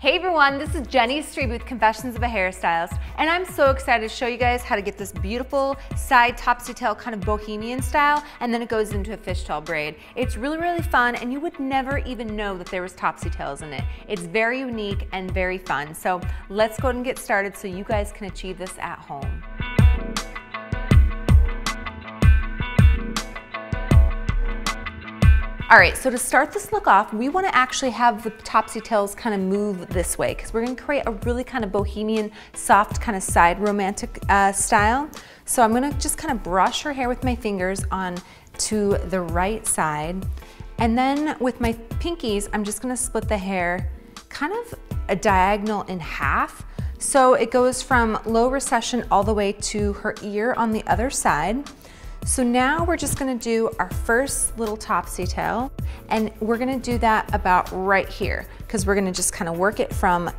Hey everyone, this is Jenny Strebe with Confessions of a Hairstylist, and I'm so excited to show you guys how to get this beautiful side topsy tail kind of bohemian style, and then it goes into a fishtail braid. It's really, really fun, and you would never even know that there was topsy tails in it. It's very unique and very fun. So let's go and get started so you guys can achieve this at home. All right, so to start this look off, we wanna actually have the topsy tails kind of move this way because we're gonna create a really kind of bohemian, soft kind of side romantic uh, style. So I'm gonna just kind of brush her hair with my fingers on to the right side. And then with my pinkies, I'm just gonna split the hair kind of a diagonal in half. So it goes from low recession all the way to her ear on the other side. So now we're just gonna do our first little topsy tail and we're gonna do that about right here because we're gonna just kind of work it from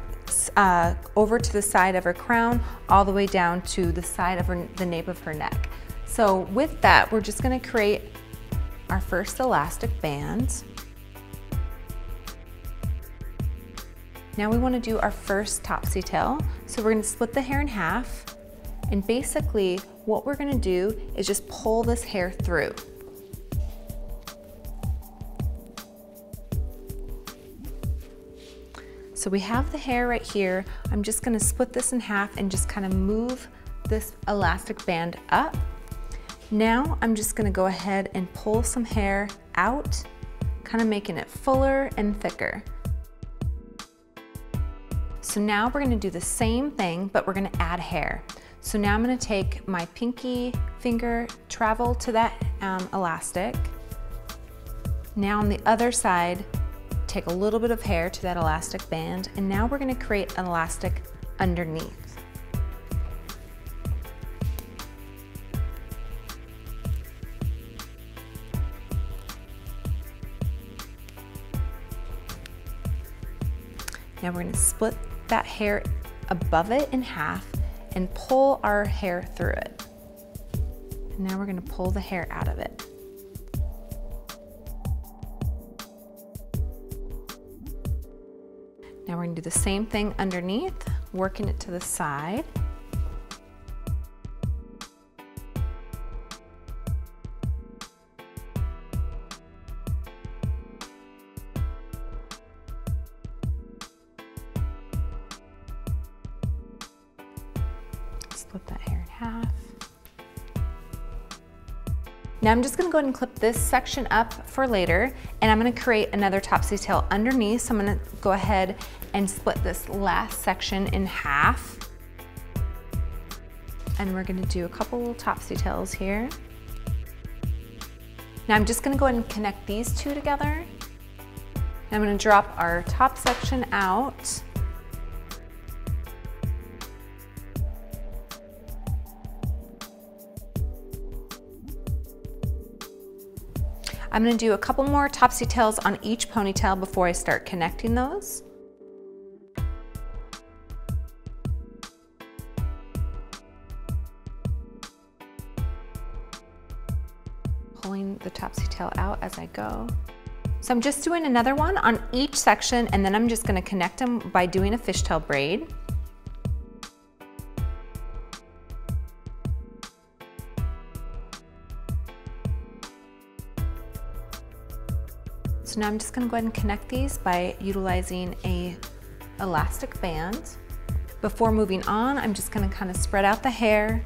uh, over to the side of her crown all the way down to the side of her, the nape of her neck. So with that, we're just gonna create our first elastic band. Now we wanna do our first topsy tail. So we're gonna split the hair in half and basically what we're gonna do is just pull this hair through. So we have the hair right here. I'm just gonna split this in half and just kind of move this elastic band up. Now I'm just gonna go ahead and pull some hair out, kind of making it fuller and thicker. So now we're gonna do the same thing, but we're gonna add hair. So now I'm gonna take my pinky finger, travel to that um, elastic. Now on the other side, take a little bit of hair to that elastic band, and now we're gonna create an elastic underneath. Now we're gonna split that hair above it in half and pull our hair through it. And now we're gonna pull the hair out of it. Now we're gonna do the same thing underneath, working it to the side. That hair in half. Now I'm just gonna go ahead and clip this section up for later and I'm gonna create another topsy tail underneath. So I'm gonna go ahead and split this last section in half. And we're gonna do a couple little topsy tails here. Now I'm just gonna go ahead and connect these two together. I'm gonna drop our top section out I'm gonna do a couple more topsy tails on each ponytail before I start connecting those. Pulling the topsy tail out as I go. So I'm just doing another one on each section and then I'm just gonna connect them by doing a fishtail braid. So now I'm just gonna go ahead and connect these by utilizing a elastic band. Before moving on, I'm just gonna kind of spread out the hair,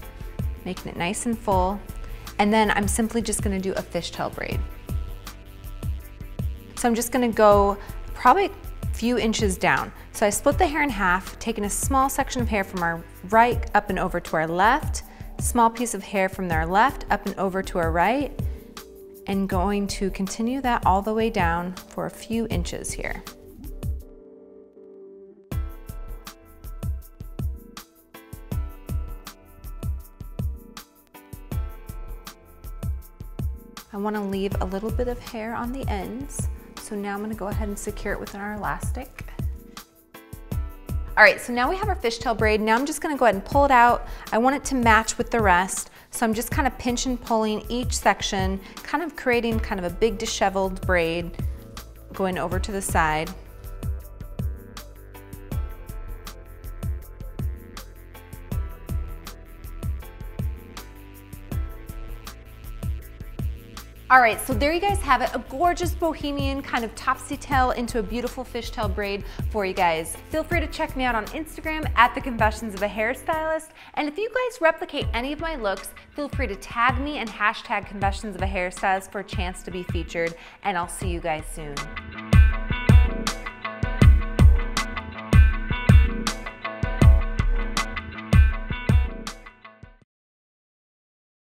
making it nice and full. And then I'm simply just gonna do a fishtail braid. So I'm just gonna go probably a few inches down. So I split the hair in half, taking a small section of hair from our right up and over to our left, small piece of hair from our left up and over to our right, and going to continue that all the way down for a few inches here. I want to leave a little bit of hair on the ends. So now I'm going to go ahead and secure it with our elastic. All right, so now we have our fishtail braid. Now I'm just gonna go ahead and pull it out. I want it to match with the rest. So I'm just kind of pinch and pulling each section, kind of creating kind of a big disheveled braid going over to the side. All right, so there you guys have it, a gorgeous bohemian kind of topsy tail into a beautiful fishtail braid for you guys. Feel free to check me out on Instagram at The Confessions of a Hairstylist. And if you guys replicate any of my looks, feel free to tag me and hashtag Confessions of a Hairstylist for a chance to be featured. And I'll see you guys soon.